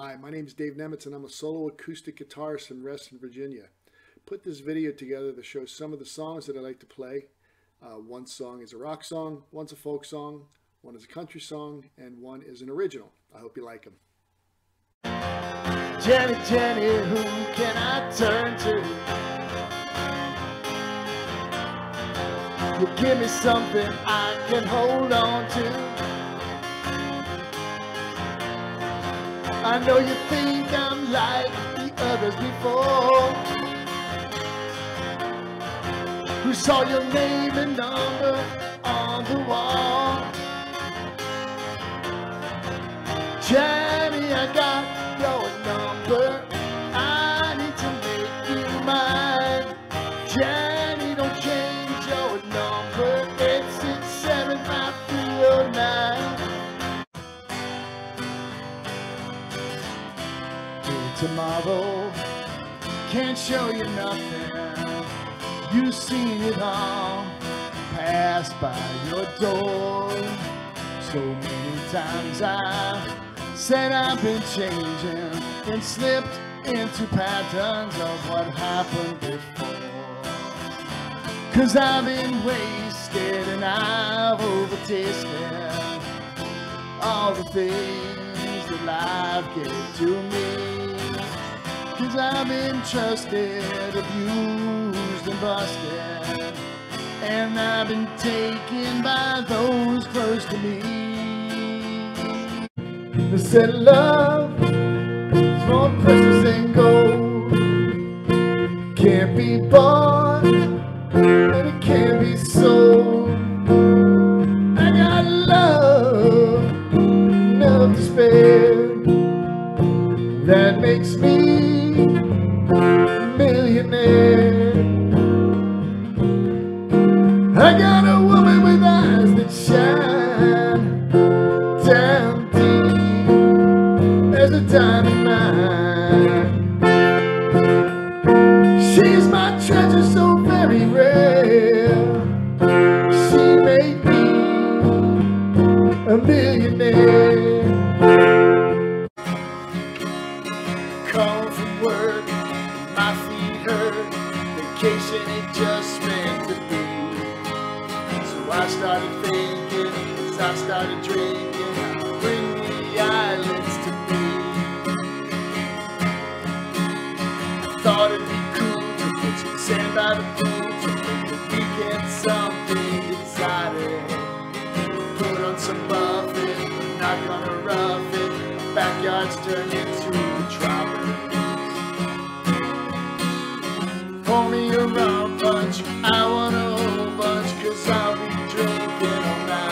Hi, my name is Dave Nemetz and I'm a solo acoustic guitarist from Reston, Virginia. Put this video together to show some of the songs that I like to play. Uh, one song is a rock song, one's a folk song, one is a country song, and one is an original. I hope you like them. Jenny, Jenny, who can I turn to? You give me something I can hold on to. I know you think I'm like the others before. Who saw your name and number on the wall. Jenny, I got your number. I need to make you mine. Jenny, tomorrow. Can't show you nothing. You've seen it all. Pass by your door. So many times i said i've been changing and slipped into patterns of what happened before. Cause i've been wasted and i've overtasted all the things that life gave to me Cause I've been trusted, abused and busted. And I've been taken by those close to me. They said love is more precious than gold. Can't be bought and it can't be sold. I got love, enough to spare. That makes me. I got a woman with eyes that shine down deep as a diamond mine. She's my treasure, so very rare. She made me a millionaire. Come from work. Vacation ain't just meant to be. So I started thinking, as I started drinking, I'll bring the islands to me. I thought it'd be cool to put some sand by the pool to make the weekend something exciting. Put on some Buffett, not gonna rough it. Backyard's turned into broken all night.